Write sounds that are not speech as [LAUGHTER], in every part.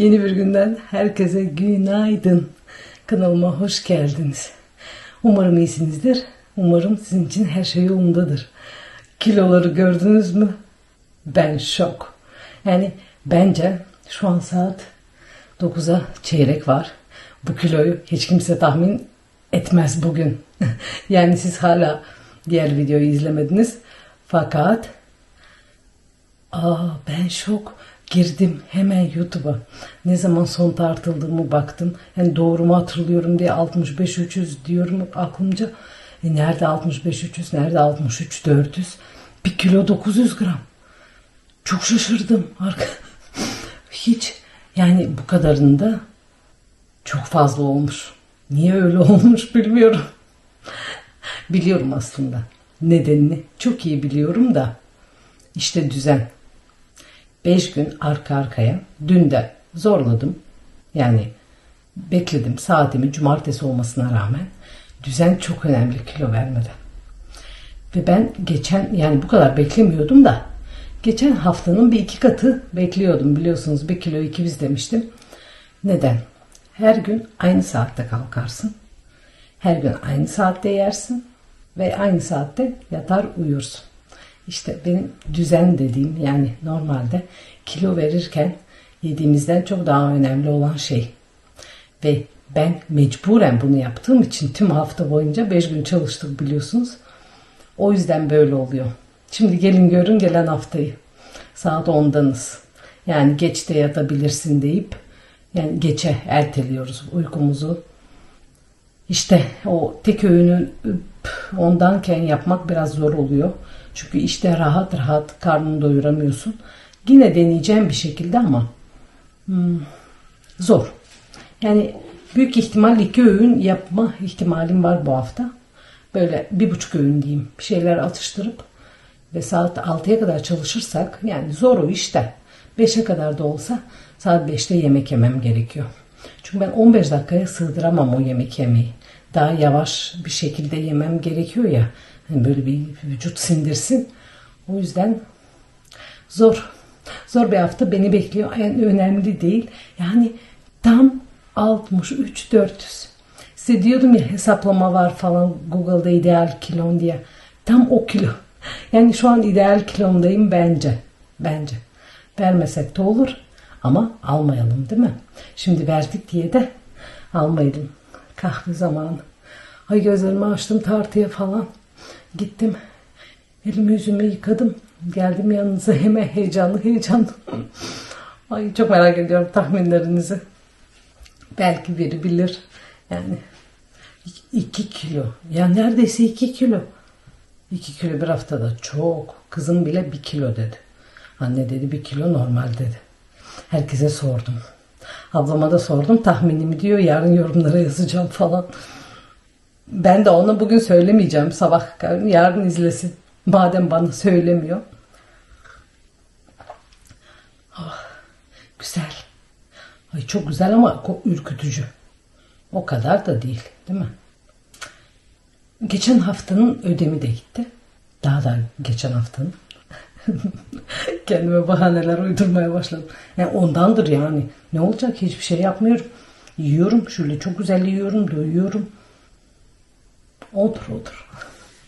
Yeni bir günden herkese günaydın. Kanalıma hoş geldiniz. Umarım iyisinizdir. Umarım sizin için her şey yolundadır. Kiloları gördünüz mü? Ben şok. Yani bence şu an saat 9'a çeyrek var. Bu kiloyu hiç kimse tahmin etmez bugün. [LAUGHS] yani siz hala diğer videoyu izlemediniz. Fakat aa ben şok. Girdim hemen YouTube'a. Ne zaman son tartıldığımı baktım. Yani doğru mu hatırlıyorum diye 65-300 diyorum aklımca. E nerede 65-300, nerede 63-400? Bir kilo 900 gram. Çok şaşırdım. [LAUGHS] Hiç yani bu kadarında çok fazla olmuş. Niye öyle [LAUGHS] olmuş bilmiyorum. biliyorum aslında. Nedenini çok iyi biliyorum da. İşte düzen. 5 gün arka arkaya dün de zorladım. Yani bekledim saatimi cumartesi olmasına rağmen düzen çok önemli kilo vermeden. Ve ben geçen yani bu kadar beklemiyordum da geçen haftanın bir iki katı bekliyordum biliyorsunuz bir kilo iki biz demiştim. Neden? Her gün aynı saatte kalkarsın. Her gün aynı saatte yersin ve aynı saatte yatar uyursun. İşte benim düzen dediğim yani normalde kilo verirken yediğimizden çok daha önemli olan şey. Ve ben mecburen bunu yaptığım için tüm hafta boyunca 5 gün çalıştık biliyorsunuz. O yüzden böyle oluyor. Şimdi gelin görün gelen haftayı. Saat 10'danız. Yani geç de yatabilirsin deyip yani geçe erteliyoruz uykumuzu. İşte o tek öğünü ondanken yapmak biraz zor oluyor. Çünkü işte rahat rahat karnını doyuramıyorsun. Yine deneyeceğim bir şekilde ama hmm, zor. Yani büyük ihtimal iki öğün yapma ihtimalim var bu hafta. Böyle bir buçuk öğün diyeyim. Bir şeyler atıştırıp ve saat 6'ya kadar çalışırsak yani zor o işte. 5'e kadar da olsa saat 5'te yemek yemem gerekiyor. Çünkü ben 15 dakikaya sığdıramam o yemek yemeyi. Daha yavaş bir şekilde yemem gerekiyor ya. Yani böyle bir vücut sindirsin. O yüzden zor. Zor bir hafta beni bekliyor. Yani önemli değil. Yani tam 63 400. Size diyordum ya hesaplama var falan Google'da ideal kilon diye. Tam o kilo. Yani şu an ideal kilomdayım bence. Bence. Vermesek de olur ama almayalım değil mi? Şimdi verdik diye de almayalım. Kahve zamanı. Ay gözlerimi açtım tartıya falan. Gittim. Elimi yüzümü yıkadım. Geldim yanınıza hemen heyecanlı heyecanlı. Ay çok merak ediyorum tahminlerinizi. Belki biri bilir. Yani iki kilo. Ya neredeyse iki kilo. İki kilo bir haftada çok. Kızım bile bir kilo dedi. Anne dedi bir kilo normal dedi. Herkese sordum. Ablama da sordum tahminimi diyor. Yarın yorumlara yazacağım falan. Ben de ona bugün söylemeyeceğim sabah yarın izlesin. Madem bana söylemiyor. Oh, güzel. Ay çok güzel ama ürkütücü. O kadar da değil, değil mi? Geçen haftanın ödemi de gitti. Daha da geçen haftanın. [LAUGHS] Kendime bahaneler uydurmaya başladım. Yani ondandır yani. Ne olacak? Hiçbir şey yapmıyorum. Yiyorum. Şöyle çok güzel yiyorum. Doyuyorum. Odur odur.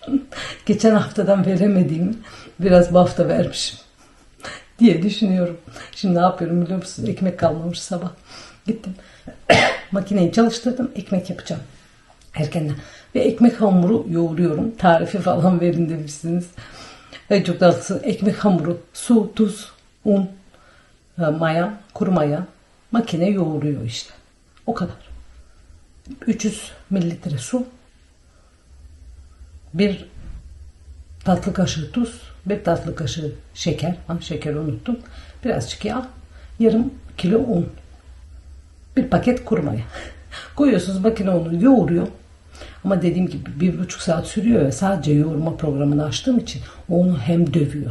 [LAUGHS] Geçen haftadan veremediğimi biraz bu hafta vermişim [LAUGHS] diye düşünüyorum. Şimdi ne yapıyorum biliyor musunuz? Ekmek kalmamış sabah. Gittim. [COUGHS] Makineyi çalıştırdım. Ekmek yapacağım. Erkenden. Ve ekmek hamuru yoğuruyorum. Tarifi falan verin demişsiniz. Ve çok tatlısın. Ekmek hamuru, su, tuz, un, e, maya, kuru maya. Makine yoğuruyor işte. O kadar. 300 mililitre su, bir tatlı kaşığı tuz, bir tatlı kaşığı şeker. Ha, şekeri unuttum. Birazcık yağ, yarım kilo un. Bir paket kuru maya. [LAUGHS] Koyuyorsunuz makine onu yoğuruyor. Ama dediğim gibi bir buçuk saat sürüyor ve sadece yoğurma programını açtığım için onu hem dövüyor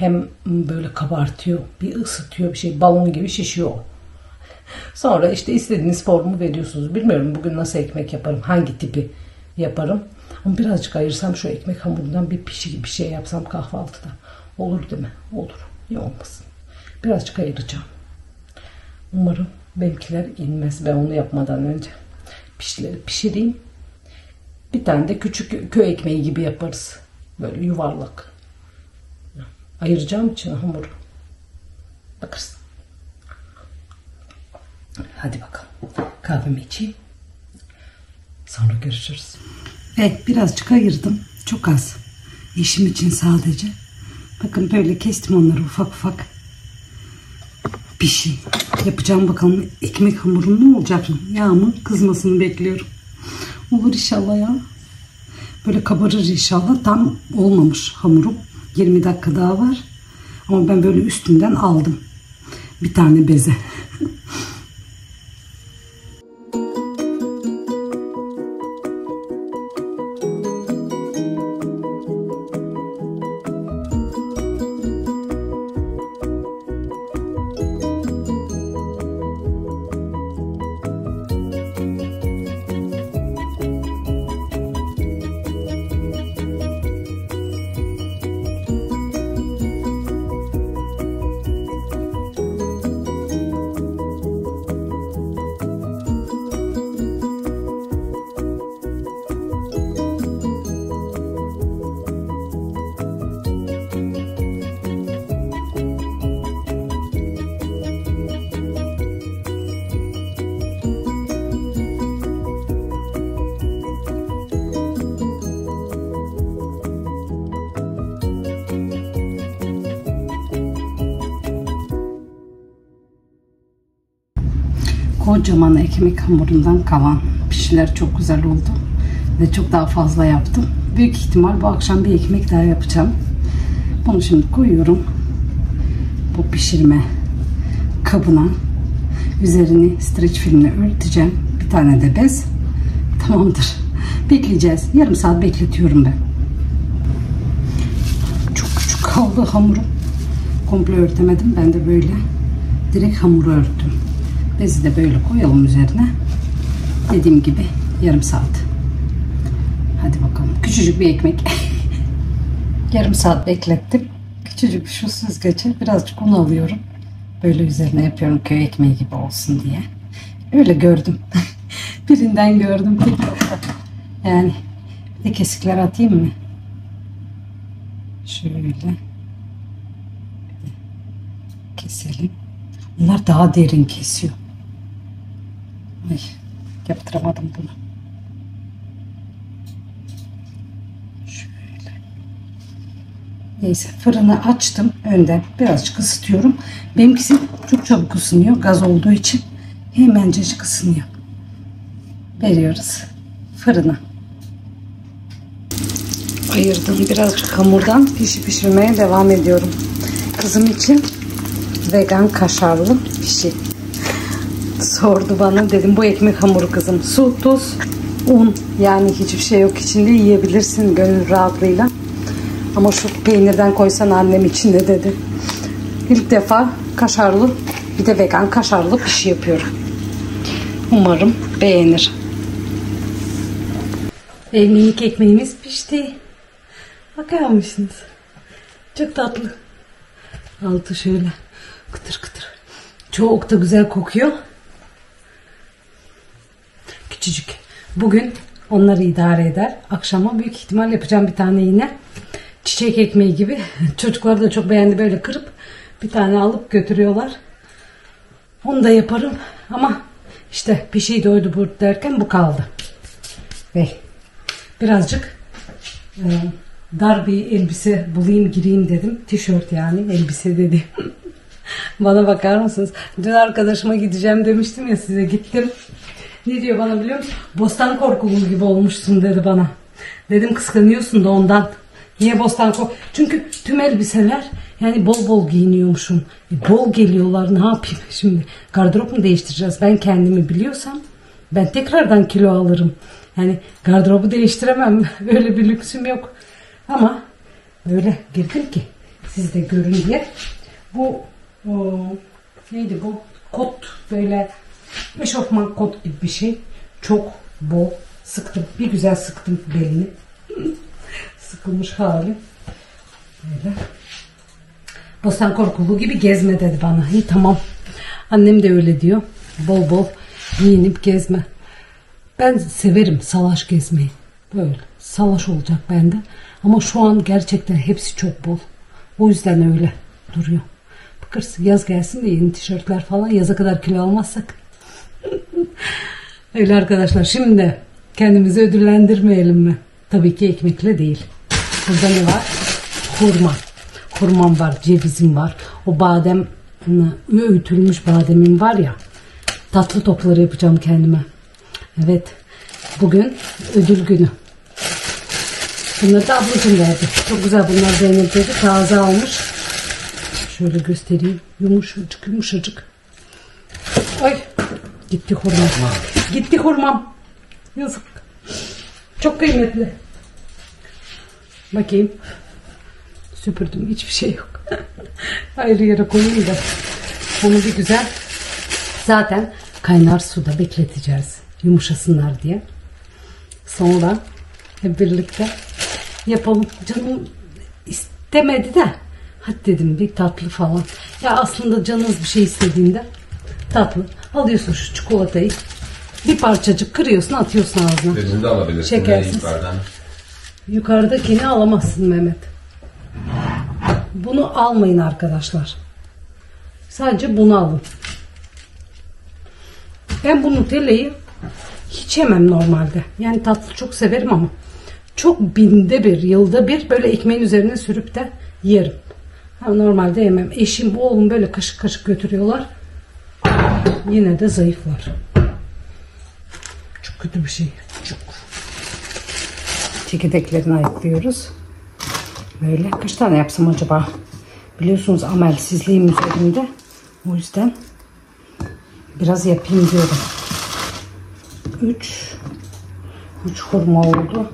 hem böyle kabartıyor, bir ısıtıyor bir şey balon gibi şişiyor. Sonra işte istediğiniz formu veriyorsunuz. Bilmiyorum bugün nasıl ekmek yaparım, hangi tipi yaparım. Ama birazcık ayırsam şu ekmek hamurundan bir pişi bir şey yapsam kahvaltıda. Olur değil mi? Olur. Niye olmasın? Birazcık ayıracağım. Umarım Benimkiler inmez ben onu yapmadan önce. Pişireyim. Bir tane de küçük köy ekmeği gibi yaparız. Böyle yuvarlak. Ayıracağım için hamuru. Bakarız. Hadi bakalım. Kahvemi içeyim. Sonra görüşürüz. Evet birazcık ayırdım. Çok az. Eşim için sadece. Bakın böyle kestim onları ufak ufak. Bir şey yapacağım bakalım. Ekmek hamurum ne olacak mı? Yağımın kızmasını bekliyorum. Olur inşallah ya. Böyle kabarır inşallah. Tam olmamış hamurum. 20 dakika daha var. Ama ben böyle üstünden aldım. Bir tane beze. Kocaman ekmek hamurundan kalan pişiler çok güzel oldu. Ve çok daha fazla yaptım. Büyük ihtimal bu akşam bir ekmek daha yapacağım. Bunu şimdi koyuyorum. Bu pişirme kabına. Üzerini streç filmle örteceğim. Bir tane de bez. Tamamdır. Bekleyeceğiz. Yarım saat bekletiyorum ben. Çok küçük kaldı hamurum. Komple örtemedim. Ben de böyle direkt hamuru örttüm. Bezi de böyle koyalım üzerine. Dediğim gibi yarım saat. Hadi bakalım. Küçücük bir ekmek. [LAUGHS] yarım saat beklettim. Küçücük şu süzgece birazcık un alıyorum. Böyle üzerine yapıyorum köy ekmeği gibi olsun diye. Öyle gördüm. [LAUGHS] Birinden gördüm. [LAUGHS] Yani bir de kesikler atayım mı? Şöyle. Keselim. Bunlar daha derin kesiyor. Ay, yaptıramadım bunu. Şöyle. Neyse fırını açtım önden. Birazcık ısıtıyorum. Benimkisi çok çabuk ısınıyor. Gaz olduğu için hemencecik ısınıyor. Veriyoruz fırına. Ayırdım birazcık hamurdan pişi pişirmeye devam ediyorum. Kızım için vegan kaşarlı pişi sordu bana. Dedim bu ekmek hamuru kızım. Su, tuz, un yani hiçbir şey yok içinde yiyebilirsin gönül rahatlığıyla. Ama şu peynirden koysan annem içinde dedi. İlk defa kaşarlı bir de vegan kaşarlı pişi yapıyorum. Umarım beğenir. Ve minik ekmeğimiz pişti. Bakar mısınız? Çok tatlı. Altı şöyle kıtır kıtır. Çok da güzel kokuyor. Küçücük. Bugün onları idare eder. Akşama büyük ihtimal yapacağım bir tane yine. Çiçek ekmeği gibi. [LAUGHS] Çocuklar da çok beğendi böyle kırıp bir tane alıp götürüyorlar. Onu da yaparım ama işte bir şey doydu bu derken bu kaldı. Ve birazcık e, dar bir elbise bulayım gireyim dedim. Tişört yani elbise dedi. [LAUGHS] bana bakar mısınız? Dün arkadaşıma gideceğim demiştim ya size gittim. Ne diyor bana biliyor musun? Bostan korkulu gibi olmuşsun dedi bana. Dedim kıskanıyorsun da ondan. Niye bostan kork? Çünkü tüm elbiseler yani bol bol giyiniyormuşum. E, bol geliyorlar ne yapayım [LAUGHS] şimdi? Gardırop mu değiştireceğiz? Ben kendimi biliyorsam ben tekrardan kilo alırım. Yani gardırobu değiştiremem. [LAUGHS] Öyle bir lüksüm yok. Ama böyle girdim ki siz de görün diye. Bu o, neydi bu? Kot böyle eşofman kot gibi bir şey. Çok bol sıktım. Bir güzel sıktım belini. Sıkılmış hali. Böyle. Bostan korkulu gibi gezme dedi bana. İyi tamam. Annem de öyle diyor. Bol bol giyinip gezme. Ben severim salaş gezmeyi. Böyle salaş olacak bende. Ama şu an gerçekten hepsi çok bol. O yüzden öyle duruyor. Bakırız yaz gelsin de yeni tişörtler falan yaza kadar kilo almazsak. [LAUGHS] öyle arkadaşlar şimdi kendimizi ödüllendirmeyelim mi? Tabii ki ekmekle değil. Burada ne var? Hurma. Hurmam var, cevizim var. O badem, öğütülmüş bademim var ya. Tatlı topları yapacağım kendime. Evet. Bugün ödül günü. Bunları da ablacım verdi. Çok güzel bunlar Zeynep dedi. Taze almış. Şöyle göstereyim. Yumuşacık yumuşacık. Ay. Gitti hurmam. Gitti hurmam. Yazık. Çok kıymetli. Bakayım. Süpürdüm. Hiçbir şey yok. [LAUGHS] Ayrı yere koyayım da. Onu bir güzel. Zaten kaynar suda bekleteceğiz. Yumuşasınlar diye. Sonra hep birlikte yapalım. Canım istemedi de hadi dedim bir tatlı falan. Ya aslında canınız bir şey istediğinde tatlı. Alıyorsun şu çikolatayı. Bir parçacık kırıyorsun atıyorsun ağzına. Ödülünü de alabilirsin. Şekersiz. Yukarıdan. Yukarıdakini alamazsın Mehmet. Bunu almayın arkadaşlar. Sadece bunu alın. Ben bu Nutella'yı hiç yemem normalde. Yani tatlı çok severim ama çok binde bir, yılda bir böyle ekmeğin üzerine sürüp de yerim. Ha, normalde yemem. Eşim, oğlum böyle kaşık kaşık götürüyorlar. Yine de zayıflar. Çok kötü bir şey. Çok. Çekirdeklerini ayıklıyoruz. Böyle kaç tane yapsam acaba? Biliyorsunuz amelsizliğim üzerimde. O yüzden biraz yapayım diyorum. 3 3 hurma oldu.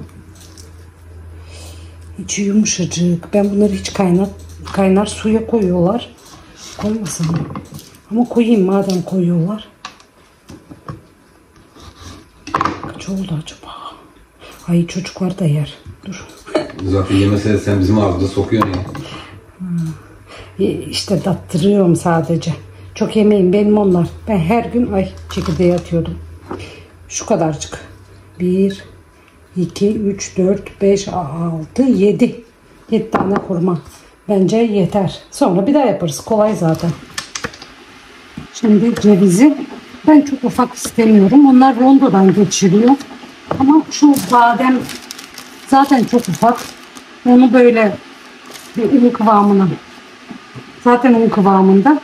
İçi yumuşacık. Ben bunları hiç kaynar kaynar suya koyuyorlar. Koymasam? Ama koyayım madem koyuyorlar. Kaç oldu acaba? Ay çocuklar da yer. Dur. Zaten yemese sen bizim ağzımıza sokuyorsun ya. İşte dattırıyorum sadece. Çok yemeyin benim onlar. Ben her gün ay çekirdeği atıyordum. Şu kadarcık. 1, 2, 3, 4, 5, 6, 7. 7 tane kurma. Bence yeter. Sonra bir daha yaparız. Kolay zaten. Şimdi cevizi ben çok ufak istemiyorum. Onlar rondodan geçiriyor. Ama şu badem zaten çok ufak. Onu böyle bir un kıvamına zaten un kıvamında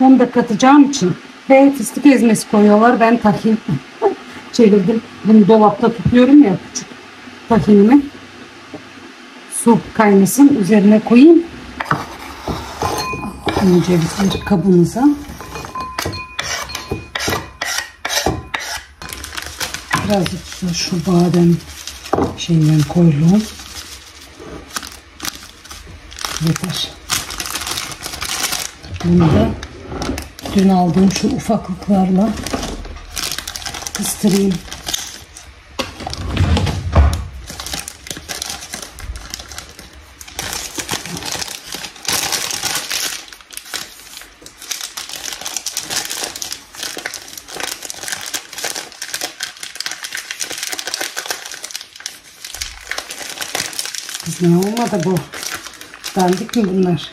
onu da katacağım için ve fıstık ezmesi koyuyorlar. Ben tahin [LAUGHS] çevirdim. Bunu dolapta tutuyorum ya küçük tahinimi. Su kaynasın. Üzerine koyayım. Önce bir kabımıza. Birazcık şu badem şeyden koyalım. Yeter. Bunu da dün aldığım şu ufaklıklarla kıstırayım. Ne olmadı bu? Dandik mi bunlar?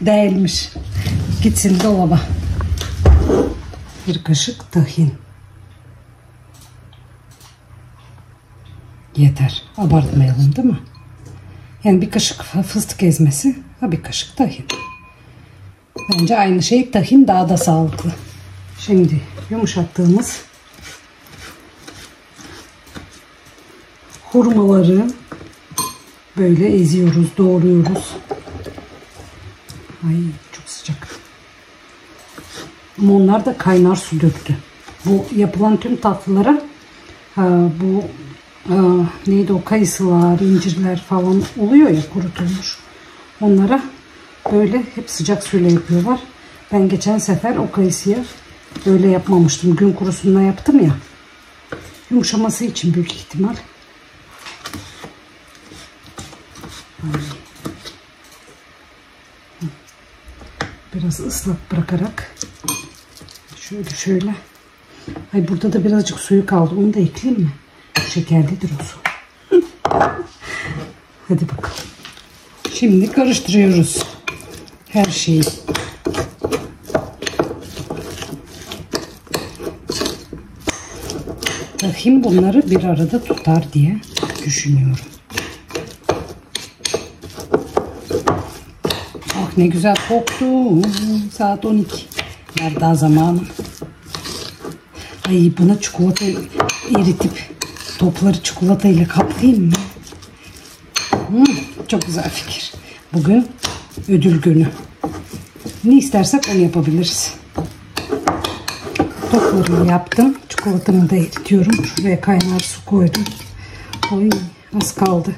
Değilmiş. Gitsin dolaba. Bir kaşık tahin. Yeter. Abartmayalım değil mi? Yani bir kaşık fıstık ezmesi, ha bir kaşık tahin. Bence aynı şey tahin daha da sağlıklı. Şimdi yumuşattığımız hurmaları böyle eziyoruz, doğruyoruz. Ay çok sıcak. Ama onlar da kaynar su döktü. Bu yapılan tüm tatlılara ha, bu ha, neydi o kayısılar, incirler falan oluyor ya kurutulmuş. Onlara böyle hep sıcak suyla yapıyorlar. Ben geçen sefer o kayısıya böyle yapmamıştım. Gün kurusunda yaptım ya. Yumuşaması için büyük ihtimal. Biraz ıslak bırakarak Şöyle şöyle. Ay burada da birazcık suyu kaldı. Onu da ekleyeyim mi? Şekerlidir o su. [LAUGHS] Hadi bakalım. Şimdi karıştırıyoruz. Her şeyi. Bakayım bunları bir arada tutar diye düşünüyorum. Ah ne güzel koktu. Saat 12. Ver daha zamanı. Ay buna çikolata eritip topları çikolatayla kaplayayım mı? Hmm, çok güzel fikir. Bugün ödül günü. Ne istersek onu yapabiliriz. Toplarımı yaptım. Çikolatamı da eritiyorum. Şuraya kaynar su koydum. Oy az kaldı.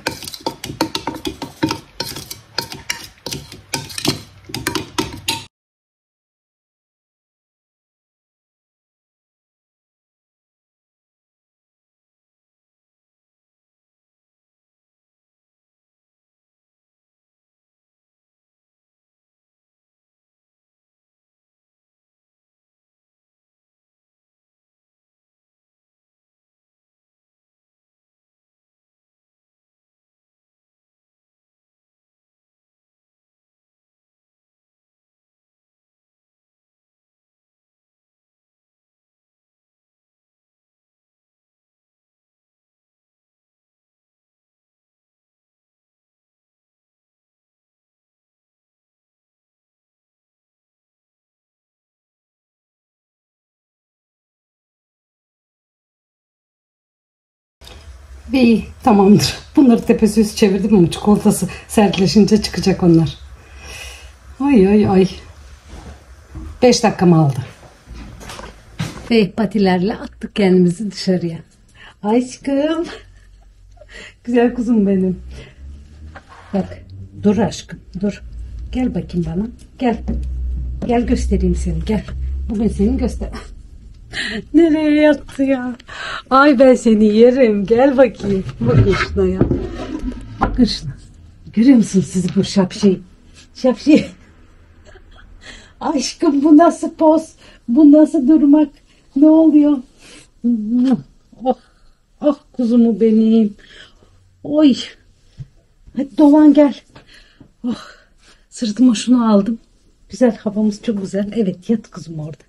Ve iyi tamamdır. Bunları tepesi üst çevirdim ama çikolatası sertleşince çıkacak onlar. Ay ay ay. 5 dakikam aldı. Ve patilerle attık kendimizi dışarıya. Aşkım. Güzel kuzum benim. Bak dur aşkım dur. Gel bakayım bana. Gel. Gel göstereyim seni gel. Bugün seni göster. [LAUGHS] Nereye yattı ya? Ay ben seni yerim. Gel bakayım. Bakın şuna ya. Bakın şuna. Görüyor musun sizi bu şapşayı? Şapşayı. Aşkım bu nasıl poz? Bu nasıl durmak? Ne oluyor? Oh, oh kuzumu benim. Oy. Hadi dolan gel. Oh, sırtıma şunu aldım. Güzel havamız çok güzel. Evet yat kızım orada.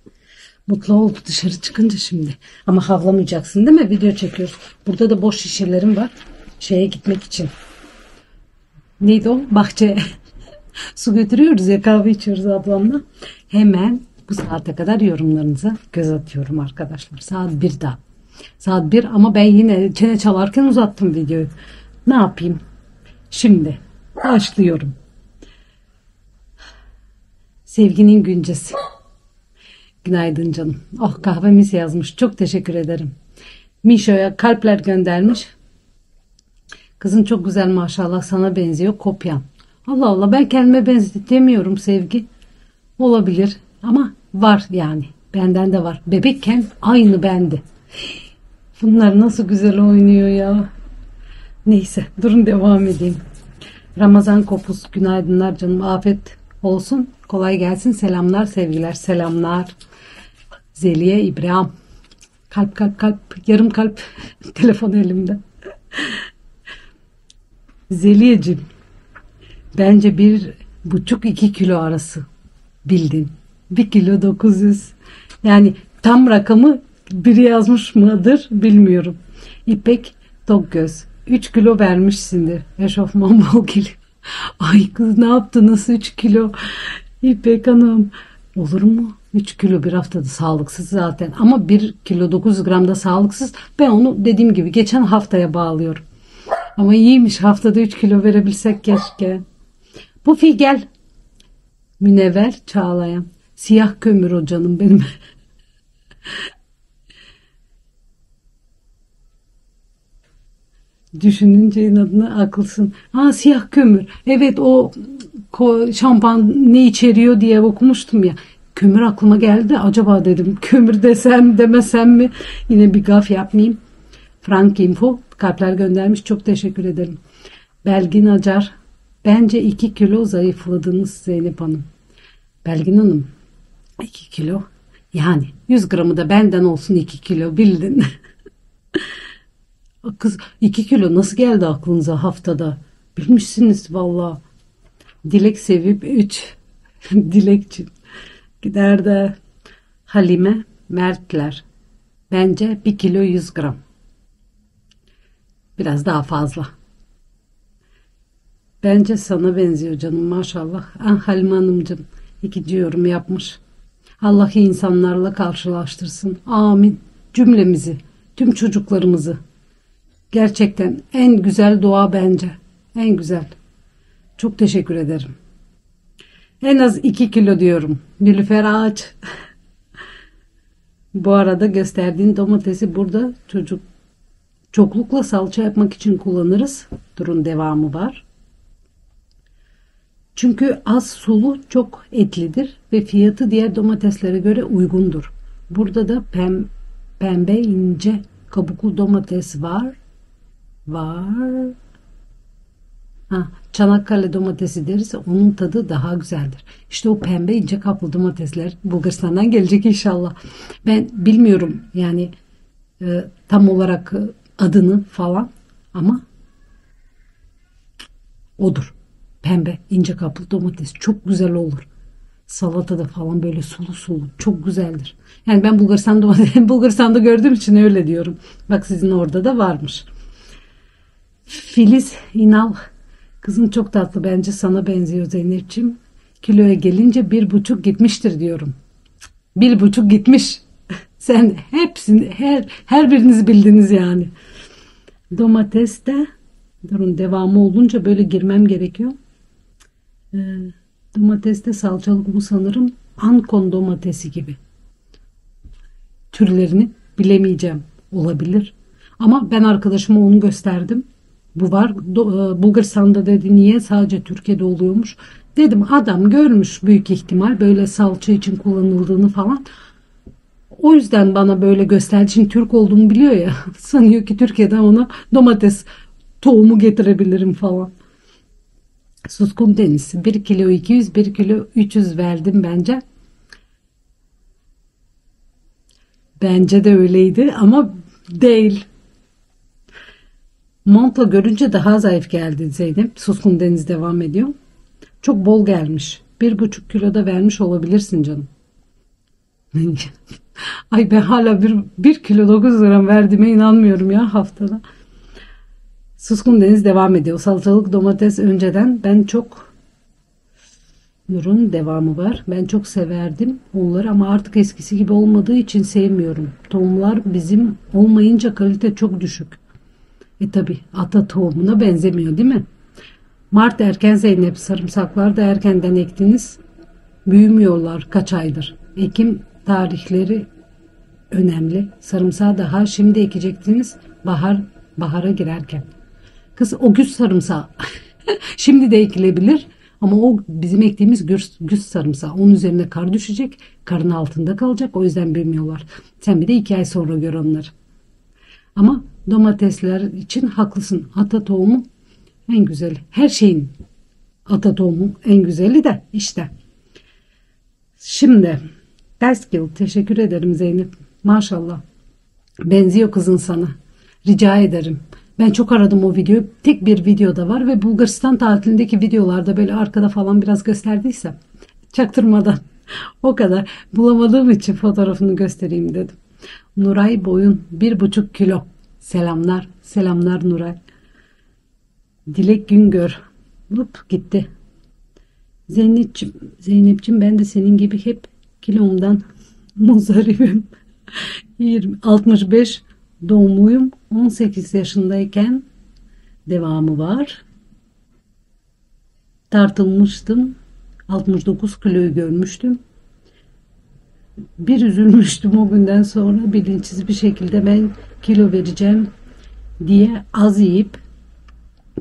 Mutlu oldu dışarı çıkınca şimdi. Ama havlamayacaksın değil mi? Video çekiyoruz. Burada da boş şişelerim var. Şeye gitmek için. Neydi o? Bahçeye. [LAUGHS] Su götürüyoruz ya kahve içiyoruz ablamla. Hemen bu saate kadar yorumlarınıza göz atıyorum arkadaşlar. Saat 1'de. Saat 1 ama ben yine çene çalarken uzattım videoyu. Ne yapayım? Şimdi başlıyorum. Sevginin güncesi. Günaydın canım. Oh kahvemiz yazmış. Çok teşekkür ederim. Mişo'ya kalpler göndermiş. Kızın çok güzel maşallah sana benziyor kopyan. Allah Allah ben kendime benzetemiyorum sevgi. Olabilir ama var yani. Benden de var. Bebekken aynı bendi. Bunlar nasıl güzel oynuyor ya. Neyse durun devam edeyim. Ramazan kopuz günaydınlar canım. Afet olsun. Kolay gelsin. Selamlar sevgiler. Selamlar. Zeliye İbrahim. Kalp kalp kalp. Yarım kalp. [LAUGHS] Telefon elimde. Zeliyeciğim. Bence bir buçuk iki kilo arası. Bildin. Bir kilo 900. Yani tam rakamı biri yazmış mıdır bilmiyorum. İpek Tokgöz. 3 kilo vermişsindir. Eşofman bol kilo. [LAUGHS] Ay kız ne yaptınız 3 kilo? İpek Hanım. Olur mu? 3 kilo bir haftada sağlıksız zaten. Ama 1 kilo 900 gram da sağlıksız. Ben onu dediğim gibi geçen haftaya bağlıyorum. Ama iyiymiş haftada 3 kilo verebilsek keşke. Bu fi gel. Münevver Çağlayan. Siyah kömür o canım benim. [LAUGHS] Düşününce inadına akılsın. Ha siyah kömür. Evet o şampuan ne içeriyor diye okumuştum ya. Kömür aklıma geldi. Acaba dedim [LAUGHS] kömür desem demesem mi? Yine bir gaf yapmayayım. Frank Info kalpler göndermiş. Çok teşekkür ederim. Belgin Acar. Bence 2 kilo zayıfladınız Zeynep Hanım. Belgin Hanım 2 kilo Yani 100 gramı da benden olsun 2 kilo bildin. [LAUGHS] Kız 2 kilo nasıl geldi aklınıza haftada? Bilmişsiniz valla. Dilek sevip 3. [LAUGHS] Dilekçin. Gider de Halime Mertler. Bence 1 kilo 100 gram. Biraz daha fazla. Bence sana benziyor canım maşallah. Ah Halime Hanımcığım ikinci yorum yapmış. Allah insanlarla karşılaştırsın. Amin. Cümlemizi, tüm çocuklarımızı. Gerçekten en güzel dua bence. En güzel. Çok teşekkür ederim. En az 2 kilo diyorum. Nilüfer ağaç. [LAUGHS] Bu arada gösterdiğin domatesi burada çocuk çoklukla salça yapmak için kullanırız. Durun devamı var. Çünkü az sulu çok etlidir ve fiyatı diğer domateslere göre uygundur. Burada da pem, pembe ince kabuklu domates var. Var. Ha, Çanakkale domatesi deriz onun tadı daha güzeldir. İşte o pembe ince kaplı domatesler Bulgaristan'dan gelecek inşallah. Ben bilmiyorum yani e, tam olarak e, adını falan ama odur. Pembe ince kaplı domates çok güzel olur. Salatada falan böyle sulu sulu çok güzeldir. Yani ben Bulgaristan [LAUGHS] domatesi Bulgaristan'da gördüğüm için öyle diyorum. Bak sizin orada da varmış. Filiz İnal kızın çok tatlı bence sana benziyor Zeynep'ciğim. Kiloya gelince bir buçuk gitmiştir diyorum. Bir buçuk gitmiş. [LAUGHS] Sen hepsini her her biriniz bildiniz yani. Domates de durun devamı olunca böyle girmem gerekiyor. Ee, domateste salçalık bu sanırım Ankon domatesi gibi. Türlerini bilemeyeceğim. Olabilir. Ama ben arkadaşıma onu gösterdim. Bu var. E, Bulgaristan'da dedi niye sadece Türkiye'de oluyormuş. Dedim adam görmüş büyük ihtimal böyle salça için kullanıldığını falan. O yüzden bana böyle gösterdi. Şimdi Türk olduğumu biliyor ya. [LAUGHS] Sanıyor ki Türkiye'den ona domates tohumu getirebilirim falan. Suskun Deniz. 1 kilo 200, 1 kilo 300 verdim bence. Bence de öyleydi ama değil. Montla görünce daha zayıf geldi Zeynep. Suskun Deniz devam ediyor. Çok bol gelmiş. Bir buçuk kilo da vermiş olabilirsin canım. [LAUGHS] Ay ben hala bir, bir kilo 9 gram verdiğime inanmıyorum ya haftada. Suskun Deniz devam ediyor. Salatalık domates önceden ben çok Nur'un devamı var. Ben çok severdim onları ama artık eskisi gibi olmadığı için sevmiyorum. Tohumlar bizim olmayınca kalite çok düşük. E tabi ata tohumuna benzemiyor değil mi? Mart erken Zeynep sarımsaklar da erkenden ektiniz. Büyümüyorlar kaç aydır. Ekim tarihleri önemli. Sarımsağı daha şimdi ekecektiniz bahar bahara girerken. Kız o güz sarımsağı [LAUGHS] şimdi de ekilebilir ama o bizim ektiğimiz güz, güz sarımsağı. Onun üzerine kar düşecek. Karın altında kalacak. O yüzden büyümüyorlar. Sen bir de iki ay sonra gör onları. Ama domatesler için haklısın. Ata tohumu en güzeli. Her şeyin ata tohumu en güzeli de işte. Şimdi Derskill teşekkür ederim Zeynep. Maşallah. Benziyor kızın sana. Rica ederim. Ben çok aradım o videoyu. Tek bir videoda var ve Bulgaristan tatilindeki videolarda böyle arkada falan biraz gösterdiysem çaktırmadan [LAUGHS] o kadar bulamadığım için fotoğrafını göstereyim dedim. Nuray boyun bir buçuk kilo. Selamlar. Selamlar Nuray. Dilek Güngör. Hop gitti. Zeynep'ciğim, Zeynep'ciğim ben de senin gibi hep kilomdan muzdaribim. 20, 65 doğumluyum. 18 yaşındayken devamı var. Tartılmıştım. 69 kiloyu görmüştüm. Bir üzülmüştüm o günden sonra bilinçsiz bir şekilde ben kilo vereceğim diye az yiyip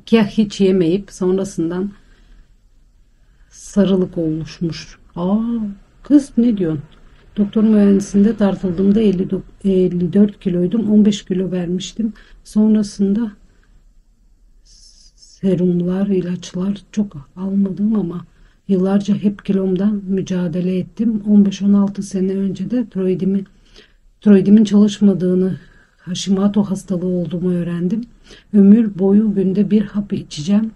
kah hiç yemeyip sonrasından sarılık oluşmuş. Aa kız ne diyorsun? Doktor mühendisinde tartıldığımda 50, 54 kiloydum. 15 kilo vermiştim. Sonrasında serumlar, ilaçlar çok almadım ama Yıllarca hep kilomdan mücadele ettim. 15-16 sene önce de tiroidimi, tiroidimin çalışmadığını, Hashimoto hastalığı olduğumu öğrendim. Ömür boyu günde bir hap içeceğim.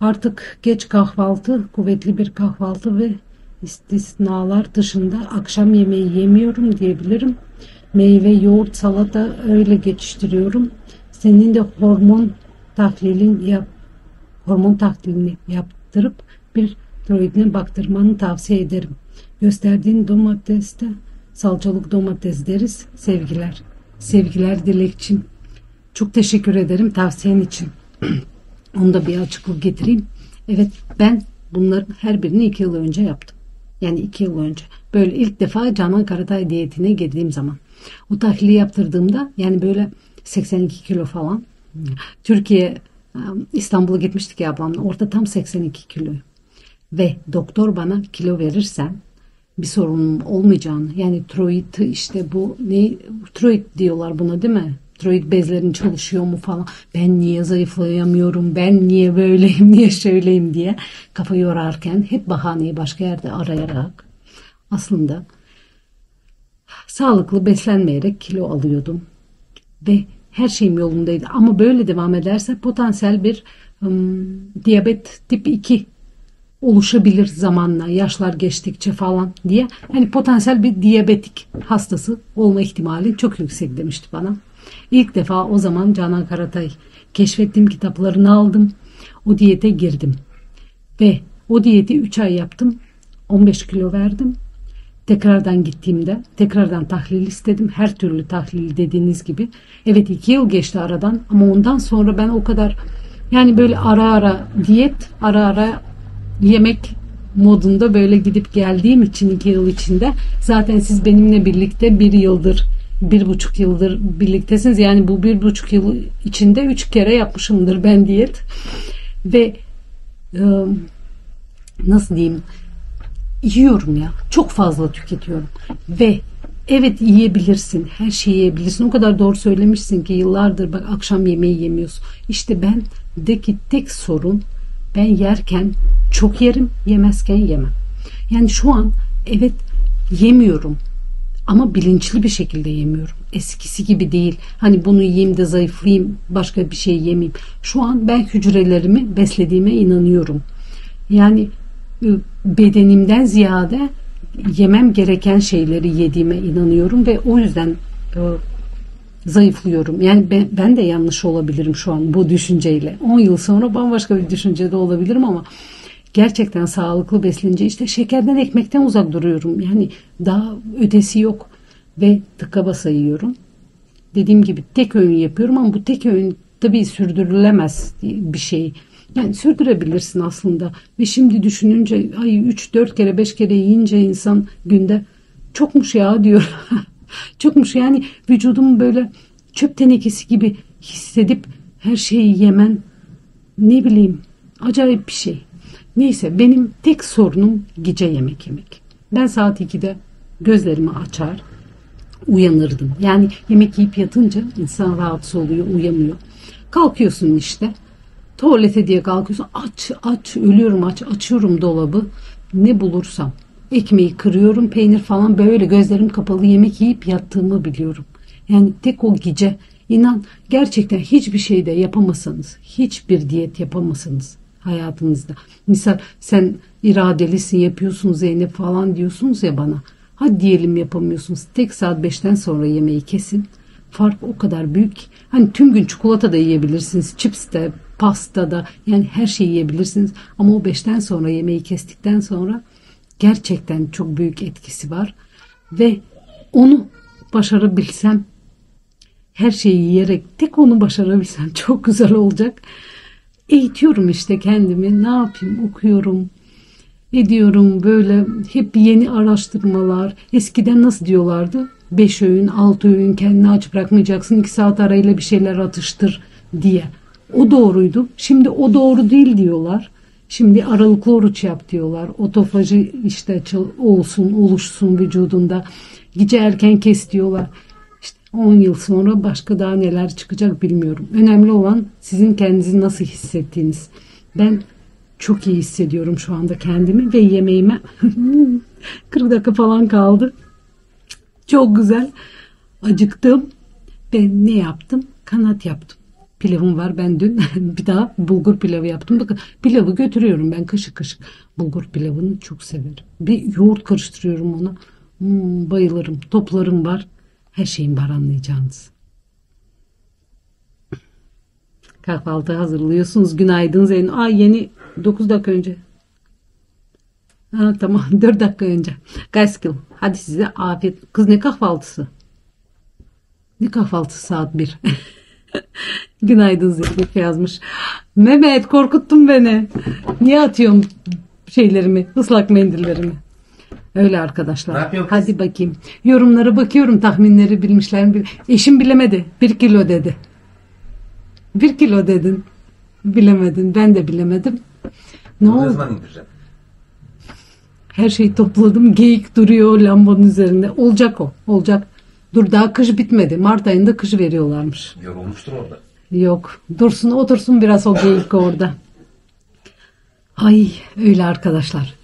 Artık geç kahvaltı, kuvvetli bir kahvaltı ve istisnalar dışında akşam yemeği yemiyorum diyebilirim. Meyve, yoğurt, salata öyle geçiştiriyorum. Senin de hormon tahlilin yap, hormon tahlilini yaptırıp bir tiroidine baktırmanı tavsiye ederim. Gösterdiğin domateste salçalık domates deriz. Sevgiler. Sevgiler Dilekçim. Çok teşekkür ederim tavsiyen için. [CLEARS THROAT] Onu da bir açıklık getireyim. Evet ben bunların her birini iki yıl önce yaptım. Yani iki yıl önce. Böyle ilk defa Canan Karatay diyetine girdiğim zaman. O tahlili yaptırdığımda yani böyle 82 kilo falan. Türkiye İstanbul'a gitmiştik ya ablamla. Orada tam 82 kilo. Ve doktor bana kilo verirsen bir sorunun olmayacağını yani tiroid işte bu ne tiroid diyorlar buna değil mi? Tiroid bezlerin çalışıyor mu falan. Ben niye zayıflayamıyorum? Ben niye böyleyim? [LAUGHS] Niye şöyleyim diye kafa yorarken hep bahaneyi başka yerde arayarak aslında sağlıklı beslenmeyerek kilo alıyordum. Ve her şeyim yolundaydı. Ama böyle devam ederse potansiyel bir um, diyabet tip 2 oluşabilir zamanla yaşlar geçtikçe falan diye hani potansiyel bir diyabetik hastası olma ihtimali çok yüksek demişti bana. İlk defa o zaman Canan Karatay keşfettiğim kitaplarını aldım. O diyete girdim. Ve o diyeti 3 ay yaptım. 15 kilo verdim. Tekrardan gittiğimde tekrardan tahlil istedim. Her türlü tahlil dediğiniz gibi. Evet 2 yıl geçti aradan ama ondan sonra ben o kadar yani böyle ara ara diyet ara ara yemek modunda böyle gidip geldiğim için iki yıl içinde zaten siz benimle birlikte bir yıldır bir buçuk yıldır birliktesiniz. Yani bu bir buçuk yıl içinde üç kere yapmışımdır ben diyet. Ve ıı, nasıl diyeyim yiyorum ya çok fazla tüketiyorum. Ve evet yiyebilirsin her şeyi yiyebilirsin. O kadar doğru söylemişsin ki yıllardır bak akşam yemeği yemiyorsun. İşte ben deki tek sorun ben yerken çok yerim, yemezken yemem. Yani şu an evet yemiyorum ama bilinçli bir şekilde yemiyorum. Eskisi gibi değil. Hani bunu yiyeyim de zayıflayayım, başka bir şey yemeyeyim. Şu an ben hücrelerimi beslediğime inanıyorum. Yani ıı, bedenimden ziyade yemem gereken şeyleri yediğime inanıyorum ve o yüzden ıı, zayıflıyorum. Yani ben, ben de yanlış olabilirim şu an bu düşünceyle. 10 yıl sonra bambaşka bir düşüncede olabilirim ama gerçekten sağlıklı beslenince işte şekerden ekmekten uzak duruyorum. Yani daha ötesi yok ve tıka basa yiyorum. Dediğim gibi tek öğün yapıyorum ama bu tek öğün tabii sürdürülemez bir şey. Yani sürdürebilirsin aslında. Ve şimdi düşününce ay 3-4 kere 5 kere yiyince insan günde çokmuş ya diyor. [LAUGHS] Çokmuş yani vücudum böyle çöp tenekesi gibi hissedip her şeyi yemen ne bileyim acayip bir şey. Neyse benim tek sorunum gece yemek yemek. Ben saat 2'de gözlerimi açar uyanırdım. Yani yemek yiyip yatınca insan rahatsız oluyor uyamıyor. Kalkıyorsun işte tuvalete diye kalkıyorsun aç aç ölüyorum aç açıyorum dolabı ne bulursam ekmeği kırıyorum peynir falan böyle gözlerim kapalı yemek yiyip yattığımı biliyorum. Yani tek o gece inan gerçekten hiçbir şeyde yapamasanız hiçbir diyet yapamasanız hayatınızda. Misal sen iradelisin yapıyorsun Zeynep falan diyorsunuz ya bana. Hadi diyelim yapamıyorsunuz. Tek saat beşten sonra yemeği kesin. Fark o kadar büyük. Hani tüm gün çikolata da yiyebilirsiniz. Chips de, pasta da yani her şeyi yiyebilirsiniz. Ama o beşten sonra yemeği kestikten sonra gerçekten çok büyük etkisi var. Ve onu başarabilsem her şeyi yiyerek tek onu başarabilsem [LAUGHS] çok güzel olacak. Eğitiyorum işte kendimi. Ne yapayım? Okuyorum. Ediyorum böyle hep yeni araştırmalar. Eskiden nasıl diyorlardı? Beş öğün, altı öğün kendini aç bırakmayacaksın. iki saat arayla bir şeyler atıştır diye. O doğruydu. Şimdi o doğru değil diyorlar. Şimdi aralıklı oruç yap diyorlar. Otofajı işte olsun, oluşsun vücudunda. Gece erken kes diyorlar. İşte 10 yıl sonra başka daha neler çıkacak bilmiyorum. Önemli olan sizin kendinizi nasıl hissettiğiniz. Ben Çok iyi hissediyorum şu anda kendimi ve yemeğime [LAUGHS] 40 dakika falan kaldı. Çok güzel. Acıktım. Ben ne yaptım? Kanat yaptım. Pilavım var. Ben dün [LAUGHS] bir daha bulgur pilavı yaptım. Bakın pilavı götürüyorum ben kaşık kaşık. Bulgur pilavını çok severim. Bir yoğurt karıştırıyorum ona. Hmm, bayılırım. Toplarım var. Her şeyim var anlayacağınız. Kahvaltı hazırlıyorsunuz. Günaydın Zeyno. Aa yeni 9 dakika önce. Ha, tamam [LAUGHS] 4 dakika önce. Gayskil. Hadi size afiyet. Kız ne kahvaltısı? Ne kahvaltısı saat 1. [LAUGHS] [LAUGHS] Günaydın Zeynep yazmış. Mehmet korkuttun beni. Niye atıyorum şeylerimi, ıslak mendillerimi? Öyle arkadaşlar. Ne? Hadi bakayım. Yorumlara bakıyorum tahminleri bilmişler mi? Eşim bilemedi. Bir kilo dedi. Bir kilo dedin. Bilemedin. Ben de bilemedim. Ne Ne oldu? zaman indireceğim? Her şeyi topladım. Geyik duruyor lambanın üzerinde. Olacak o. Olacak. Dur daha kış bitmedi. Mart ayında kış veriyorlarmış. Yorulmuştur orada. Yok. Dursun otursun biraz o geyik orada. Ay öyle arkadaşlar.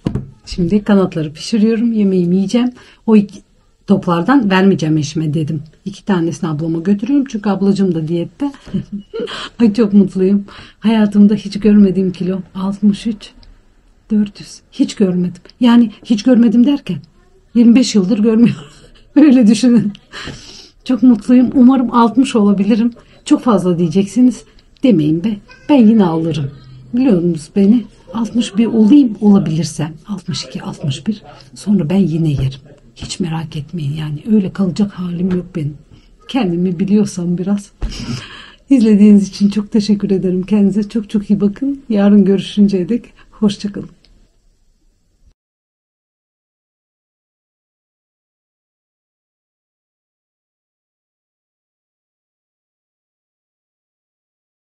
Şimdi kanatları pişiriyorum. Yemeğimi yiyeceğim. O iki toplardan vermeyeceğim eşime dedim. İki tanesini ablama götürüyorum. Çünkü ablacığım da diyette. [LAUGHS] Ay çok mutluyum. Hayatımda hiç görmediğim kilo. 63. 400. Hiç görmedim. Yani hiç görmedim derken 25 yıldır görmüyorum. [LAUGHS] Öyle düşünün. Çok mutluyum. Umarım 60 olabilirim. Çok fazla diyeceksiniz. Demeyin be. Ben yine alırım. Biliyorsunuz beni. 61 olayım olabilirsem. 62, 61. Sonra ben yine yerim. Hiç merak etmeyin yani. Öyle kalacak halim yok benim. Kendimi biliyorsam biraz. [LAUGHS] İzlediğiniz için çok teşekkür ederim. Kendinize çok çok iyi bakın. Yarın görüşünceye dek hoşçakalın.